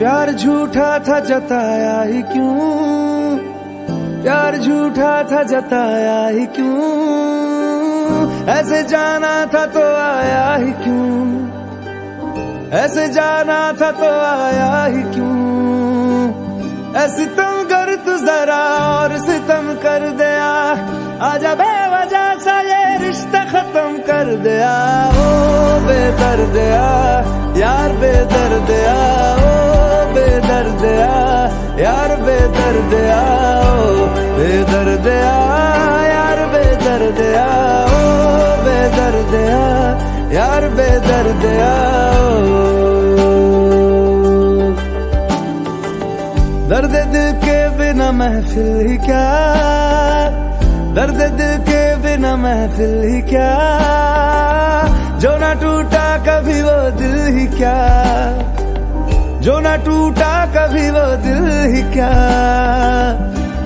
प्यार झूठा था जताया ही क्यों? प्यार झूठा था जताया ही क्यों? ऐसे जाना था तो आया ही क्यों? ऐसे जाना था तो आया ही क्यों? ऐसी तुम कर तू जरा और सितम कर दिया। आजा बेवजह सा ये रिश्ता खत्म कर दिया। ओ बेदर्द यार बेदर्द ओ बेदर्द यार बेदर्द ओ बेदर्द यार बेदर्द ओ बेदर्द यार बेदर्द दर्द दिल के बिना महफिल ही क्या? दर्द दिल के बिना महफिल ही क्या? जो ना टूटा कभी वो दिल ही क्या? जो ना टूटा कभी वो दिल ही क्या?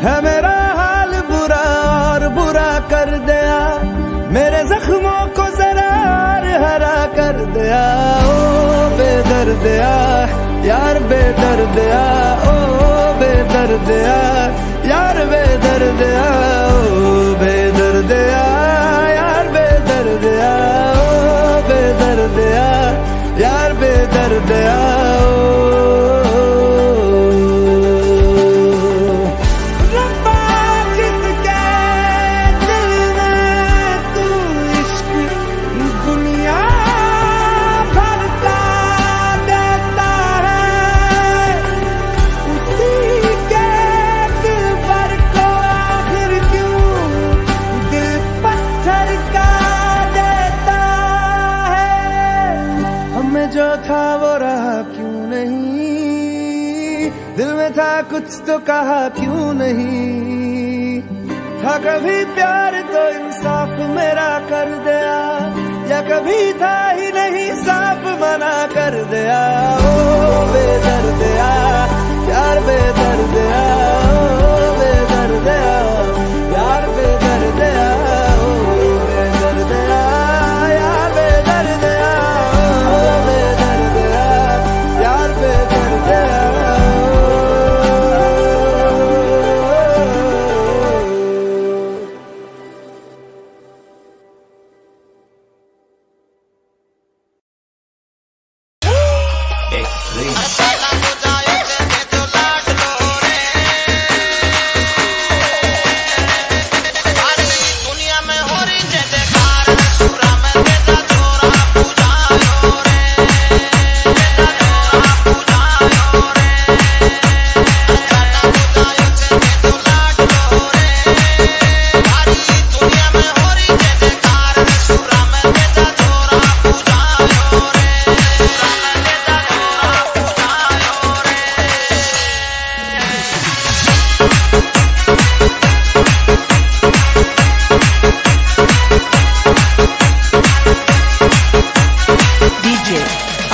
है मेरा हाल बुरा और बुरा कर दिया। मेरे जख्मों को जरा हरा कर दिया। ओ बेदर्द यार बेदर्द ओ बेदर्द यार बेदर्द ओ बेदर्द यार बेदर्द ओ बेदर्द यार बेदर्द जो था वो रहा क्यों नहीं? दिल में था कुछ तो कहा क्यों नहीं? था कभी प्यार तो इंसाफ मेरा कर दिया, या कभी था ही नहीं साफ़ मना कर दिया। ओ बेदर्द exist.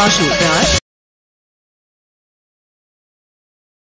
阿秀。